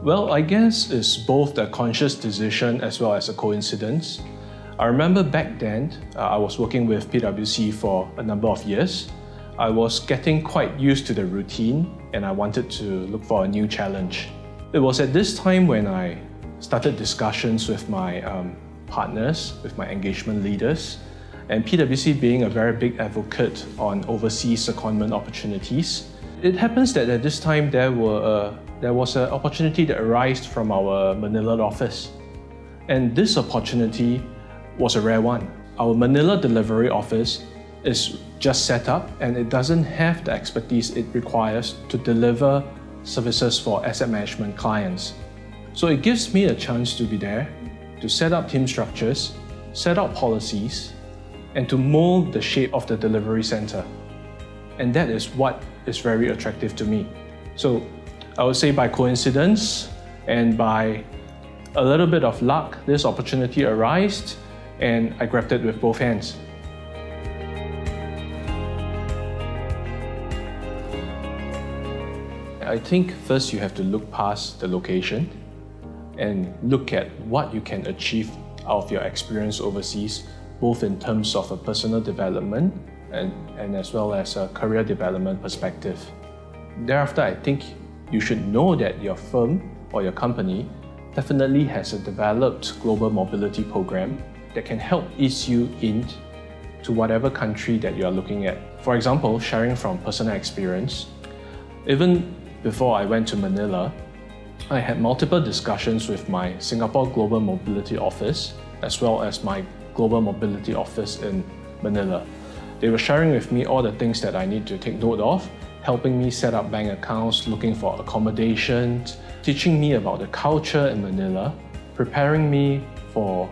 Well, I guess it's both a conscious decision as well as a coincidence. I remember back then, uh, I was working with PwC for a number of years. I was getting quite used to the routine and I wanted to look for a new challenge. It was at this time when I started discussions with my um, partners, with my engagement leaders, and PwC being a very big advocate on overseas secondment opportunities. It happens that at this time there, were, uh, there was an opportunity that arose from our Manila office. And this opportunity was a rare one. Our Manila delivery office is just set up and it doesn't have the expertise it requires to deliver services for asset management clients. So it gives me a chance to be there, to set up team structures, set up policies, and to mold the shape of the delivery center. And that is what is very attractive to me. So I would say by coincidence and by a little bit of luck, this opportunity arose and I grabbed it with both hands. I think first you have to look past the location and look at what you can achieve out of your experience overseas, both in terms of a personal development and, and as well as a career development perspective. Thereafter, I think you should know that your firm or your company definitely has a developed global mobility program that can help ease you in to whatever country that you are looking at. For example, sharing from personal experience, even before I went to Manila, I had multiple discussions with my Singapore Global Mobility Office as well as my Global Mobility Office in Manila. They were sharing with me all the things that I need to take note of, helping me set up bank accounts, looking for accommodations, teaching me about the culture in Manila, preparing me for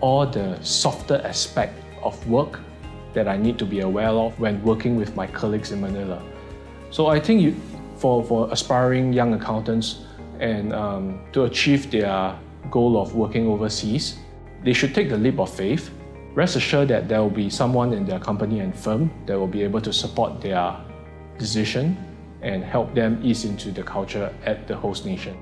all the softer aspect of work that I need to be aware of when working with my colleagues in Manila. So I think you, for, for aspiring young accountants, and um, to achieve their goal of working overseas, they should take the leap of faith. Rest assured that there will be someone in their company and firm that will be able to support their decision and help them ease into the culture at the host nation.